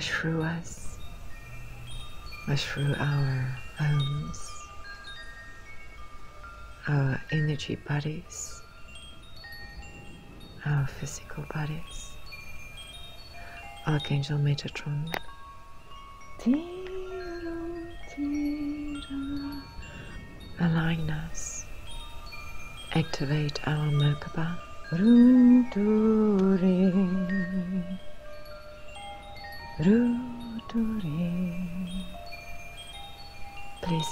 wash through us, wash through our homes, our energy bodies, our physical bodies. Archangel Metatron. Align us. Activate our Merkaba. Please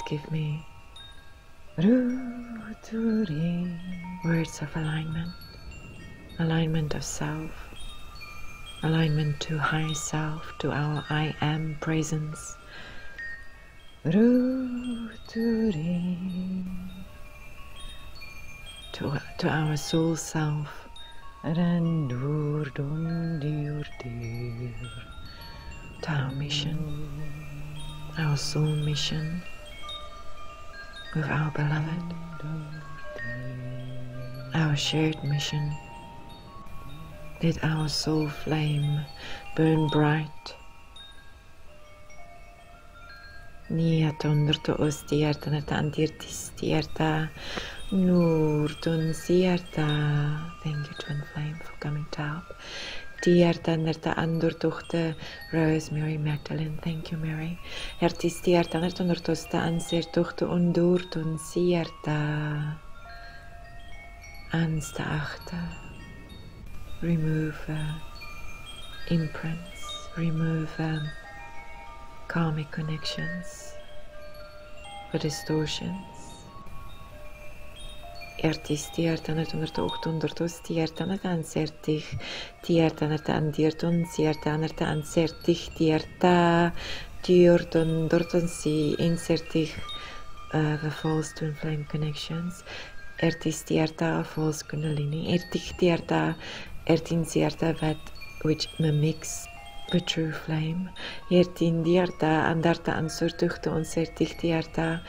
give me words of alignment, alignment of self, alignment to high self, to our I am presence. To, to our soul self. To our mission, our soul mission with our beloved, our shared mission. Let our soul flame burn bright. Nia tondurto ostierta nata antirtistierta Nurtun sierta. Thank you, Twin Flame, for coming to help. Tierta nerta andurtuchte Rosemary Magdalene. Thank you, Mary. Ertis tierta nerta nurtosta ansirtuchte undurtun sierta. Ansta achte. Remove uh, imprints. Remove um, karmic connections. Distortions. Ertis tiertanet under ochthundertus tiertanet ansertig tiertanet andirtun tiertanet ansertig tierta tiertun dortun si insertig uh, the false twin flame connections. Ertis tierta false kundalini ertig tierta ertin tierta that which mimics the true flame. Ertin tierta andarta ansurtuchte onsertig tierta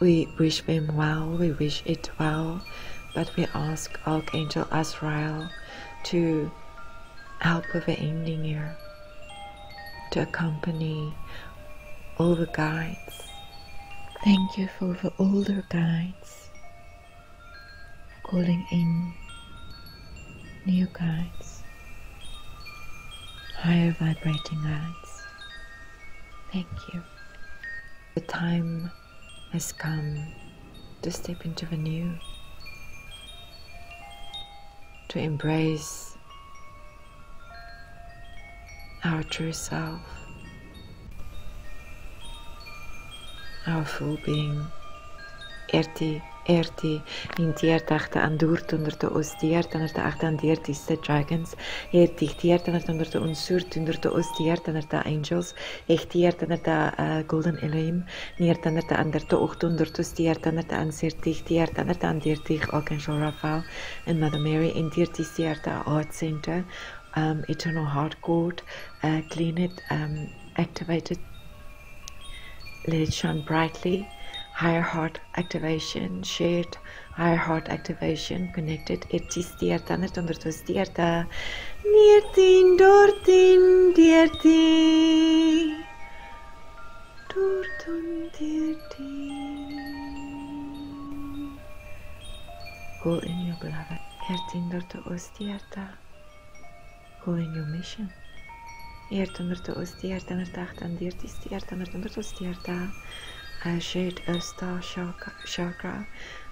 we wish him well, we wish it well, but we ask Archangel Azrael to help with the ending here, to accompany all the guides. Thank you for the older guides, calling in new guides, higher vibrating guides. Thank you. The time has come to step into the new, to embrace our true self, our full being, Erti erti intiertachta andurt under de ostiert under de achtandeertiste dragons ertichtiert under under de unsurt under de ostiert under de angels echtiert under de uh, golden elohim neert under de under de ocht under de stiert under de ansertichtiert under de andeertich archangel raphael and mother mary intiertistiert de art center um, eternal heart court uh, clean it um, activate it let it shine brightly higher heart activation, shared higher heart activation, connected. Etistierta, net onder twistierta. Niertin, dortin, dierti. Dortun, dierti. Call in your beloved. Ertin, dorto, ostierta. Call in your mission. Eert onder de ostierta, naar tachtan, dierti, stierta, uh, shared earth star chakra, chakra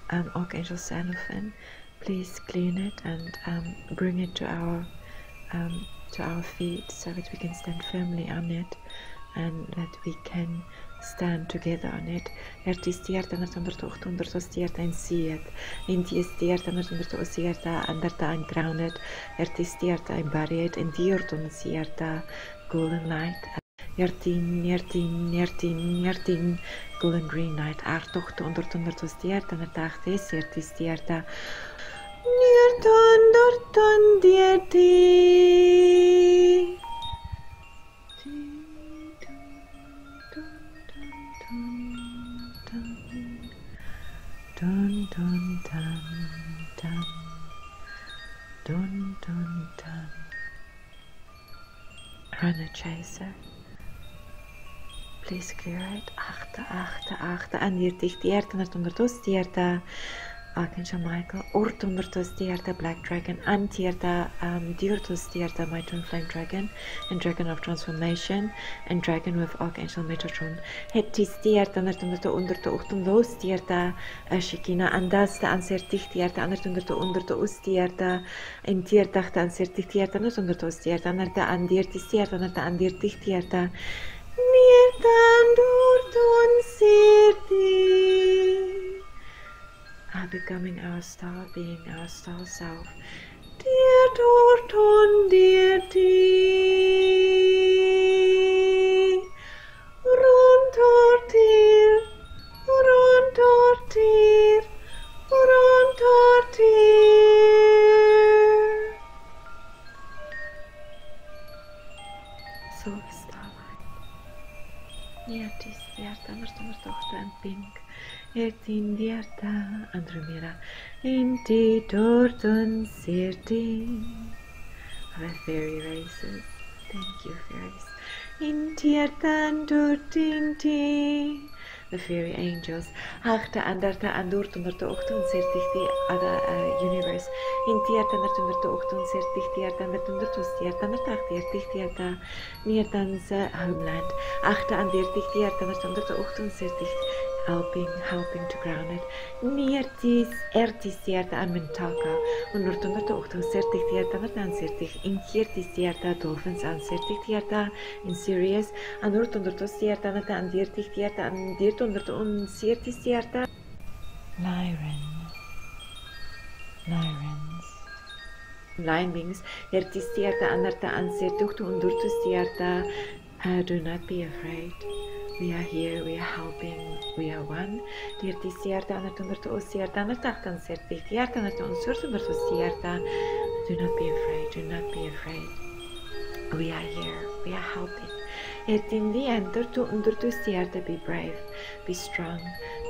um, Archangel Sandalphon. Please clean it and um, bring it to our um, to our feet so that we can stand firmly on it and that we can stand together on it. Is tierta naar onder de onder de tierta en see it. In die is tierta naar onder de tierta under the grounded. En buried in die orton tierta golden light. Nertin, nertin, nertin, nertin, golden green night, aartocht onder onder tos tierta, naar tacht is, ertis tierta. Nierton, dorton, dierti. Dun dun dun dun dun dun dun Chrono Chaser. Please clear it. Achter, achter, achter. En hier dicht die erte, naar onder de erte. Archangel Michael, Ortundertus Tierta Black Dragon, and Tierta um, Diurtus Tierta my Twin Flame Dragon, and Dragon of Transformation, and Dragon with Archangel Metatron. Hettis Tierta, Nertunderta Underta Uchtundos Tierta, Ashikina, Andasta Ansertich Tierta, Anertunderta Underta Ustierta, and Tiertachta Ansertich Tierta, Nertunderta Ustierta, Nerta Andirtis Tierta, Nerta Andirtich Tierta. Niertandurtun Sirti are becoming our star being, our star self. Dear Torton, dear tea. Run tortir, run tortir, tamar, tochter and pink et indierta Andromeda inti tortun sirti. Our fairy races, thank you fairies. Intiertan turtinti. The fairy angels. Achta andarta andurt onder de ochtend sertichti ada universe. Intierta andart onder de ochtend sertichti arta andart onder tostiarta andart achtiartichti arta niertanse homeland. Achta andirtichti arta andart onder de ochtend sertichti helping, helping to ground it. Niertis, ertis tierta an Mintaka, und nur tundat ochtan sertig tierta nat an sertig, in tierta dolphins an sertig tierta, in Sirius, an nur tundat os tierta nat an dirtig tierta, an dirt under un siertis tierta. Lyran. Lyrans. Lion beings, ertis tierta anarta an sertucht und durtus tierta, uh, do not be afraid. We are here, we are helping, we are one. Dirti sierta na tunderto o sierta na taktan serti sierta na tun surtunderto sierta. Do not be afraid, do not be afraid. We are here, we are helping. Et in the end, to underto sierta, be brave, be strong,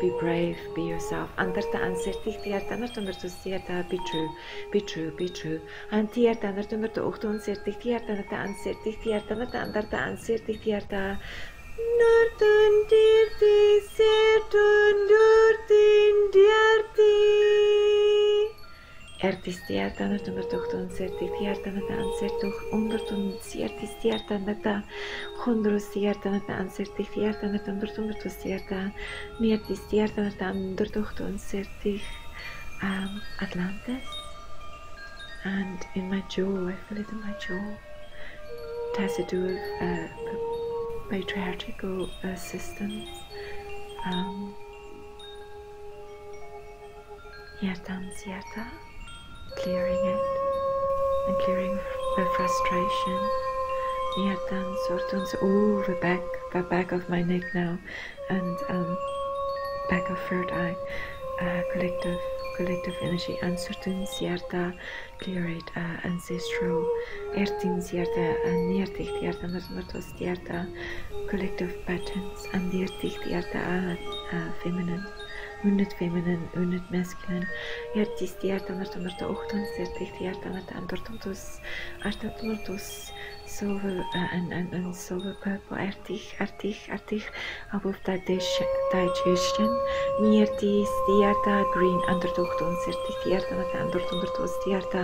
be brave, be yourself. Anderta anserti sierta na tunderto sierta, be true, be true, be true. Na tunderto ochto anserti sierta na ta anserti sierta na ta anderta anserti sierta. Norton dirti sertun durtin diarti. Ertis tierta na tumber tochtun serti tierta na ta ansertuch undertun siertis tierta na ta chondrus tierta na ta anserti tierta na tumber tumber tus tierta niertis tierta na ta under tochtun serti um, Atlantis. And in my jaw, I feel it in my jaw. Do uh, patriarchal uh, systems. Um, Sierta, clearing it and clearing the frustration. Yertan Sortuns, the back, the back of my neck now, and um, back of third eye, uh, collective collective energy and certain sierta clearate uh, ancestral ertin sierta and neertig tierta nartos tierta collective patterns and neertig tierta uh, feminine unit feminine unit masculine ertis tierta nartos ochtend sertig tierta nartos andortos artatortos silver uh, and, and, and silver purple artig artig above digestion neertis tierta green undertocht onsertig tierta nat andort ondertos tierta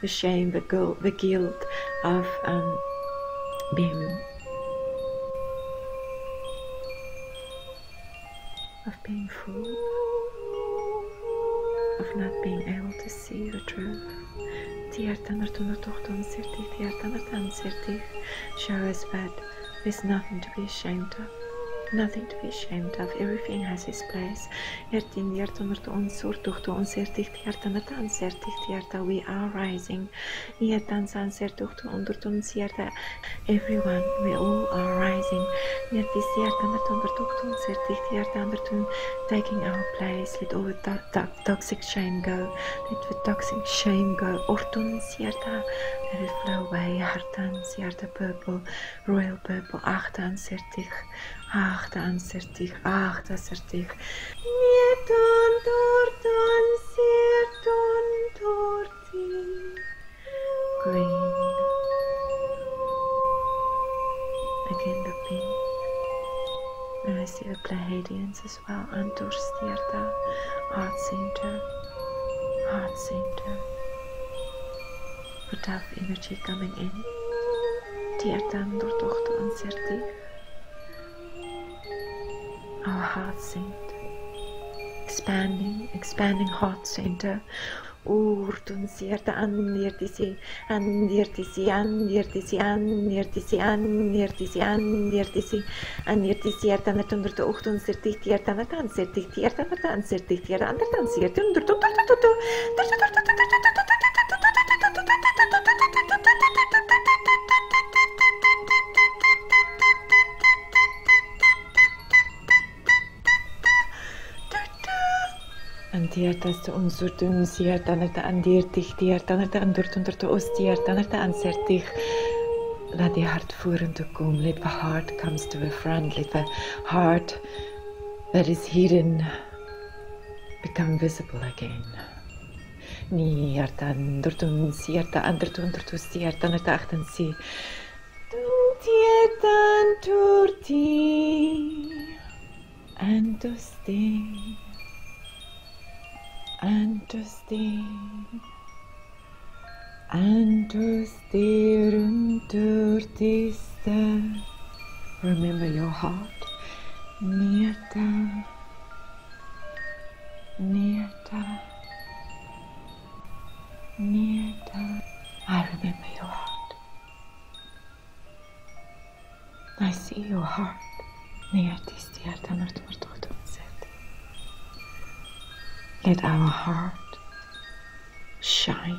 the shame the guilt the guilt of um, being of being full of not being able to see the truth Tiertan er toen toch uncertig, tiertan er uncertig. Show us but there's nothing to be ashamed of. Nothing to be ashamed of. Everything has its place. Ertin tiertan er onsortig, oncertig, tiertan er uncertig, tierta. We are rising. Tiertan sancertig, onder tierta. Everyone, we all are rising. Nertis tiertan er onder oncertig, tiertan er taking our place. Let all the to toxic shame go. Let the toxic shame go. Orton sierta. Let Vlauwei, hartans, jarte purple, royal purple, 38, 38, 38. Neton, torton, seerton, tortien. Green. Again the pink. And I see the Pleiadians as well, Antor Stierta, Art Center, Art Center. Tough energy coming in. Tiertan doortocht onsertief. Our heart center. Expanding, expanding heart center. Urtun sierta andirtisi, andirtisi, andirtisi, andirtisi, andirtisi, andirtisi, andirtisi, ertan er tunder te ochtun sirtig tiertan er tan sirtig tiertan er tan sirtig tiertan er tan sirtig tunder tunder tunder tunder Antiertas unsurdun siertanata andirtich tiertanata andurtunderta ostiertanata ansertich. Let the heart voeren to come. Let the heart comes to the front. Let the heart that is hidden become visible again. Niertan durtun sierta andurtunderta stiertanata achtan si. Tiertan turti and remember your heart. Nirta. Nirta. Nirta. I remember your heart. I see your heart. Nirtis Nirta Nirta let our heart shine.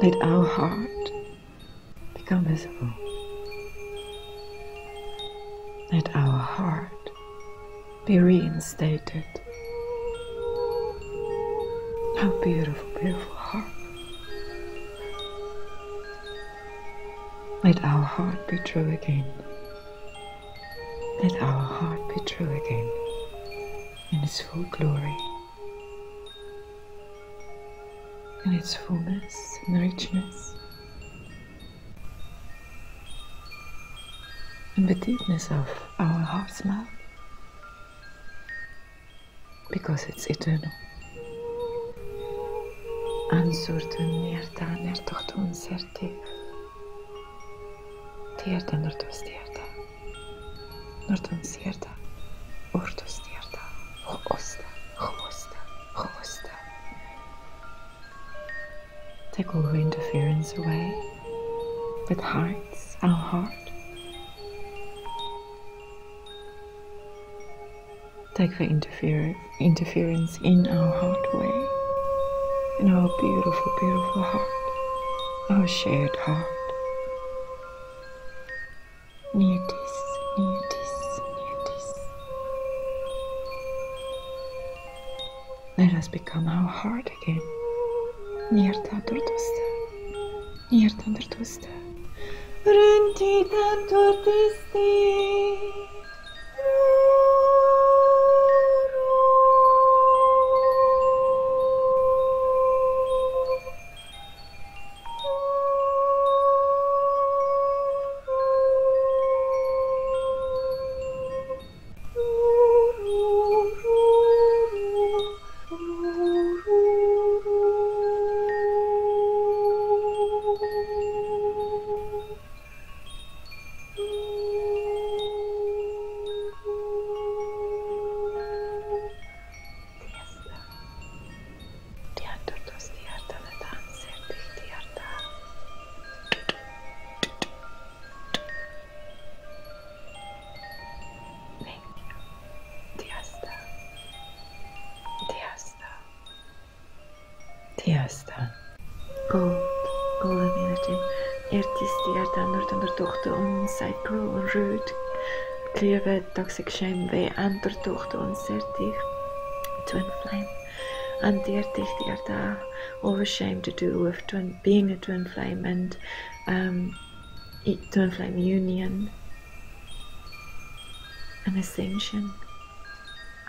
Let our heart become visible. Let our heart be reinstated. How beautiful, beautiful heart. Let our heart be true again. Let our heart be true again in its full glory, in its fullness and richness, in the deepness of our heart's mouth, because it's eternal. Ansurtun nierta nertochtun sertiv. Tierta nortus tierta. Nortun sierta. Interference away that hides our heart. Take the interfere, interference in our heart away, in our beautiful, beautiful heart, our shared heart. Neartis, neartis. Let us become our heart again. Near Nierta Yerden dur dostu. Rüntgen dur. Energy. Ertis tierta under tochte on sacral on root. Clear toxic shame way under tochte on sertig. Twin flame. And tiertig tierta over shame to do with twin being a twin flame and um, twin flame union. An ascension.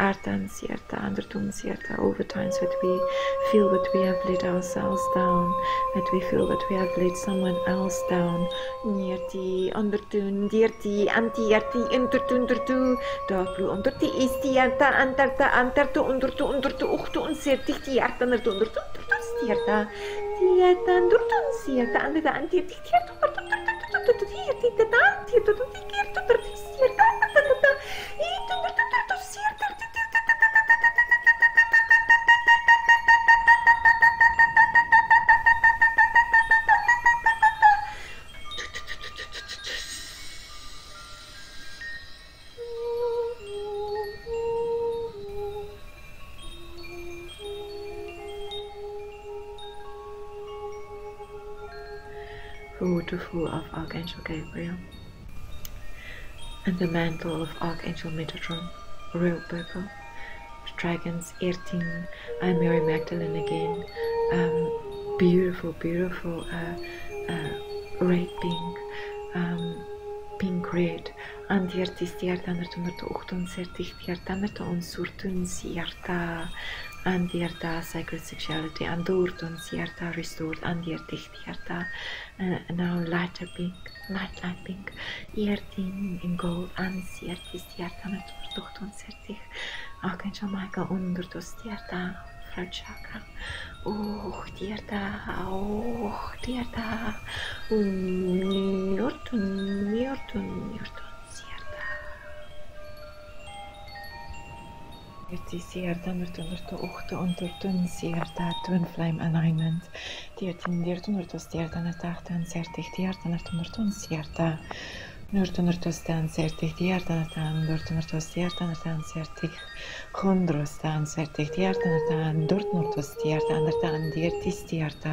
Artan Sierta, Andertum Sierta, over times that we feel that we have let ourselves down, that we feel that we have let someone else down. Nierti, Andertun, Dierti, Antierti, Intertun, Dertu, Daplu, Underti, Istianta, Antarta, Antartu, Undertu, Undertu, Uchtu, und Sierti, Tiarta, Andertu, Undertu, Undertu, Stierta, Tieta, Andertun, Sierta, Anderta, Antierti, Tierta, Undertu, Tierti, Tierta, Tierta, Tierta, Tierta, Waterfall of Archangel Gabriel and the mantle of Archangel Metatron, royal purple, dragons, Ertin, I'm Mary Magdalene again, um, beautiful, beautiful, uh, uh, red pink, um, pink red, Antiertis tiertaner tunder ochtun sertig tiertaner on surtun sierta, Andierta sacred sexuality, Andurtun sierta restored, Andiertich tierta, uh, now lighter pink, light light pink, Iertin in gold, Ansiertis tierta naturtochtun sertig, Archangel Michael undertus tierta, throat chakra. Oh, tierta, oh, tierta, Njortun, njortun, njortun. Sierta nurtunurtu uhtu unturtun sierta twin flame alignment. Tiertin dirtunurtus tierta nartahtan sertih tierta nartunurtun sierta. Nurtunurtus tan sertih tierta nartan durtunurtus tierta nartan sertih. Chondros tan sertih tierta nartan durtunurtus tierta nartan dirtis tierta forgiveness, uh, forgiveness. Meer die ander onder toch doen zeertig die hart, ander onder doen zeertig, ander deertig die hart,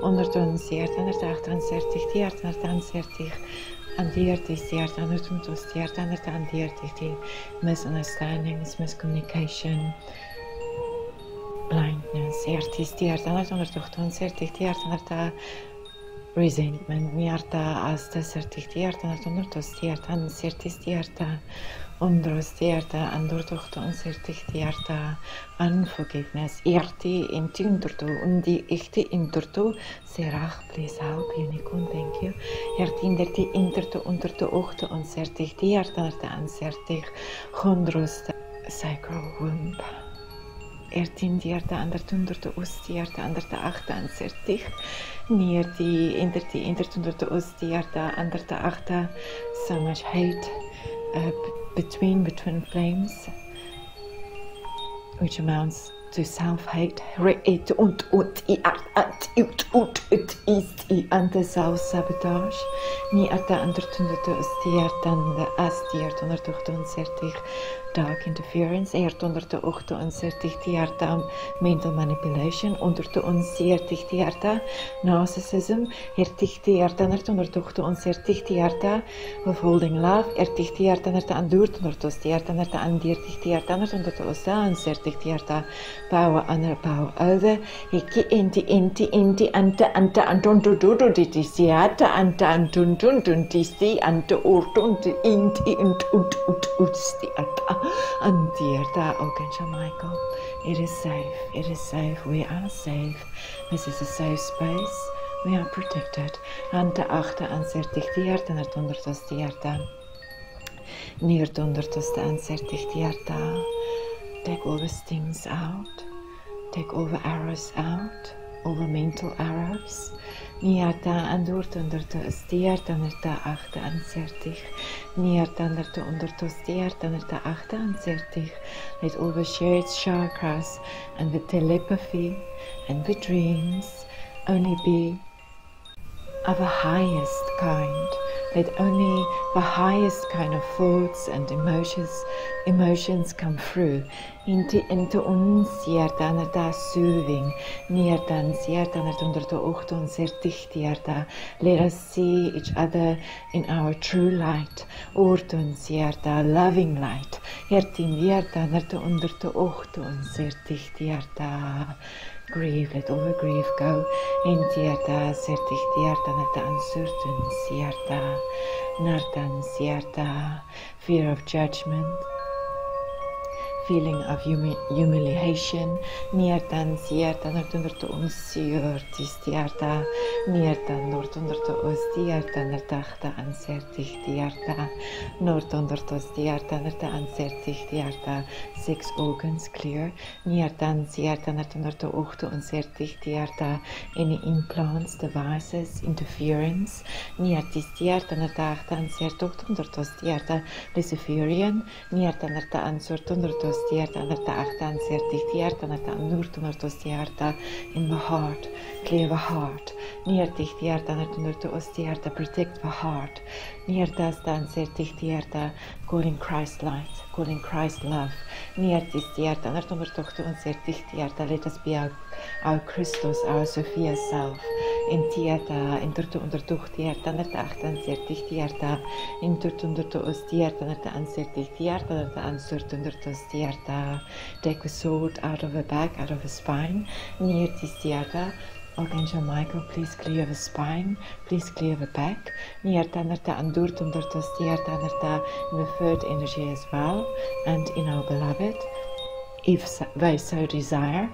onder doen zeertig, ander dacht aan zeertig die hart, ander dan zeertig. En deertig die hart, ander doen tos die hart, ander dan deertig die misunderstandings, miscommunication, blindness, zeertig die hart, ander onder toch doen zeertig die hart, ander dan resentment, miarta asta certichtierta, ander tos die hart, ander certis die onrustierta andurdochte und die irti in undi sehr ach serach plesau piunicum denke ertinderti intertu untertu ochte onzichtigtierta anzertig hondrust psycho wump ertindierte andertunderte ostierte anderte achtanzertig nierti interti intertunderte ostierte anderte achte samashheit between the twin flames, which amounts to self-hate, it und und i at ut ut ut ist i ante self-sabotage, ni ata ander tundete stiert an de astiert onder dark interference, eert onder de ochte onsertig tiarta mental manipulation, onder de onsertig tiarta narcissism, ertig tiarta nert onder de ochte onsertig tiarta withholding love, ertig tiarta nert aan duurt onder de tiarta nert aan diertig tiarta nert onder de osa onsertig tiarta power ander power over, hiki inti inti inti ante ante anton do do do dit is tiarta ante antun tun tun tisti ante urtun inti int ut ut ut stiarta and dear that Archangel Michael, it is safe, it is safe, we are safe. This is a safe space, we are protected. Ante achte ansertichtierta nartundertostierta. Neertundertoste ansertichtierta. Take all the stings out, take all the arrows out, all the mental arrows. Niarta stiarta nerta achta ansertig. Let all the shared chakras and the telepathy and the dreams only be of a highest kind. Let only the highest kind of thoughts and emotions emotions come through. Into into unsierta nerta soothing. Nierta sierta nerta under the ochton sertichtierta let us see each other in our true light. Orton sierta loving light. Hertin vierta nerta under the ochton sertichtierta grief, let all the grief go. In tierta, sertig tierta, nata uncertain sierta, nartan sierta, fear of judgment, feeling of humi humiliation, niertan sierta, nartunder to unsiur, tistierta, niertan nortunder to ostierta, nartachta ansertig tierta, nortunder to stierta, narta ansertig tierta, six organs clear, niertan sierta, nartunder to ochto unsertig tierta, any implants, devices, interference, niertistierta, nartachta ansertochtunder to stierta, Luciferian, nierta narta ansertunder to stierta narta achtan sertig tierta narta nurtu narto stierta in the heart, clear the heart, niertig tierta narta nurtu ostierta, protect the heart, nierta stan sertig tierta, calling Christ light, calling Christ love, niertis tierta narta nurtu sertig tierta, let us be our, our Christus, our Sophia self, in tierta, in turtu under tuch tierta, narta achtan sertig tierta, in turtu under tu os tierta, narta an sertig tierta, narta an surtu under tu tierta. Take the sword out of the back, out of the spine, near this tierta. Archangel Michael, please clear the spine, please clear the back. Nierta narta andurt under tu tierta, narta in the third energy as well, and in our beloved if wij so desire,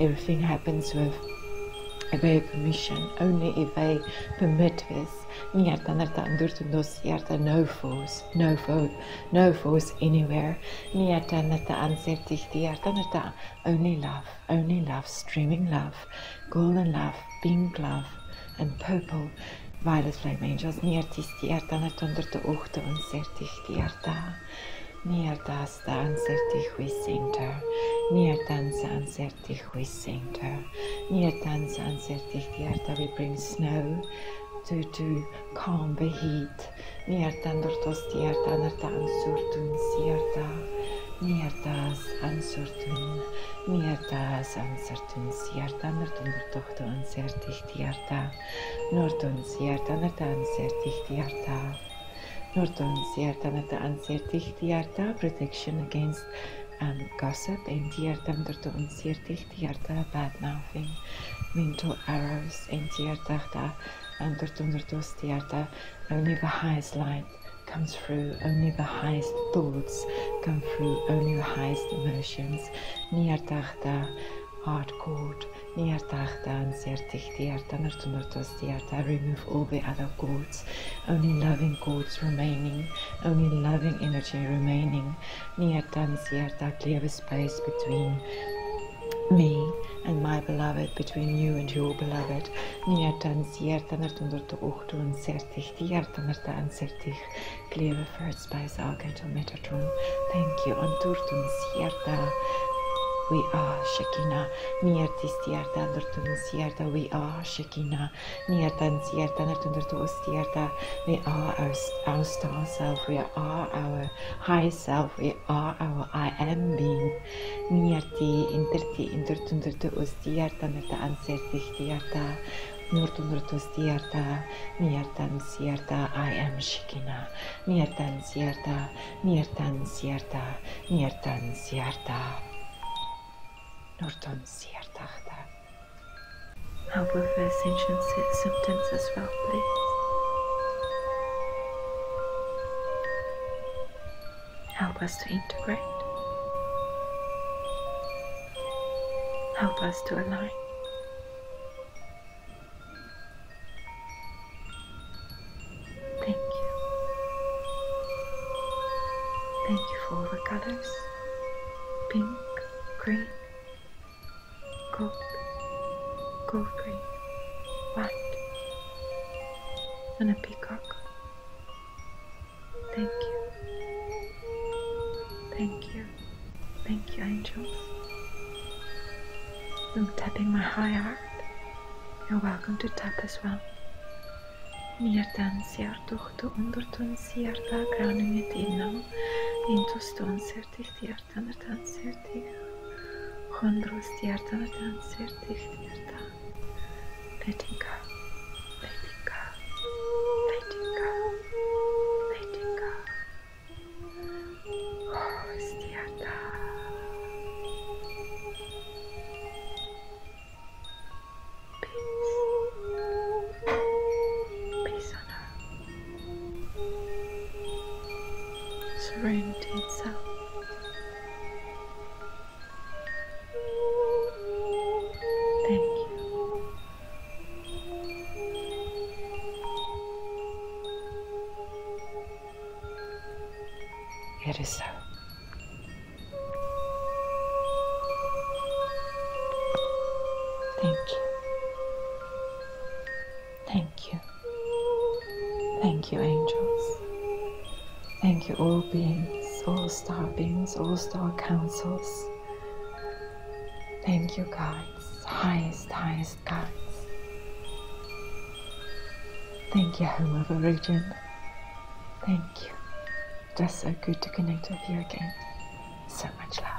everything happens with by permission, only if they permit this. Nierta narta andurtundos tierta, no force, no vote, no force anywhere. Nierta narta an sertik tierta narta, only love, only love, streaming love, golden love, pink love, and purple Violet Flame Angels, niertis tierta under de oogte unsertig tierta. Niertas da unsertig we center. Niertans unsertig we center. Niertans unsertig tierta we bring snow to, to calm the heat. Niertan dortos tierta nerta unsurtun sierta. Niertas uncertain, niertas uncertain sierta, nertun dortochta uncertig tierta, nortun sierta, nerta uncertig tierta, nortun sierta, nerta uncertig tierta, protection against um, gossip, en tierta, nerta uncertig tierta, bad mouthing, mental tierta, and nertun dortos tierta, only the highest light, comes through, only the highest thoughts come through, only the highest emotions. Niartachta, heart cord, Niartachta and Nartunartostiarta, remove all the other cords, only loving cords remaining, only loving energy remaining. Niartan Siarta, clear the space between me and my beloved, between you and your beloved. Nartunder to uchtun sertich, tierta nartan sertich, clear the first space, Archangel Metatron. Thank you, anturtun sierta. We are Shekinah. Niertis tierta nartun sierta. We are Shekinah. Sierta nartun to stierta. We are our, our star self. We are our high self. We are our I am being. Nierti interti intertunder to stierta narta ansertich tierta. Nurtunurtus tierta, niertan sierta, I am Shekinah. Niertan sierta, niertan sierta, niertan sierta. Norton siertachta. Help with the ascension symptoms as well, please. Help us to integrate. Help us to align. Thank you. Thank you for all the colors I'm tapping my high heart. You're welcome to tap as well. Niertan siartuhtu undurtun siarta crowning it in now into tierta nertan certig. Chondros tierta nertan certig tierta. Letting go. It is so. Thank you. Thank you. Thank you, angels. Thank you, all beings, all star beings, all star councils. Thank you, guides, highest, highest guides. Thank you, home of origin. Thank you. Just so good to connect with you again. So much love.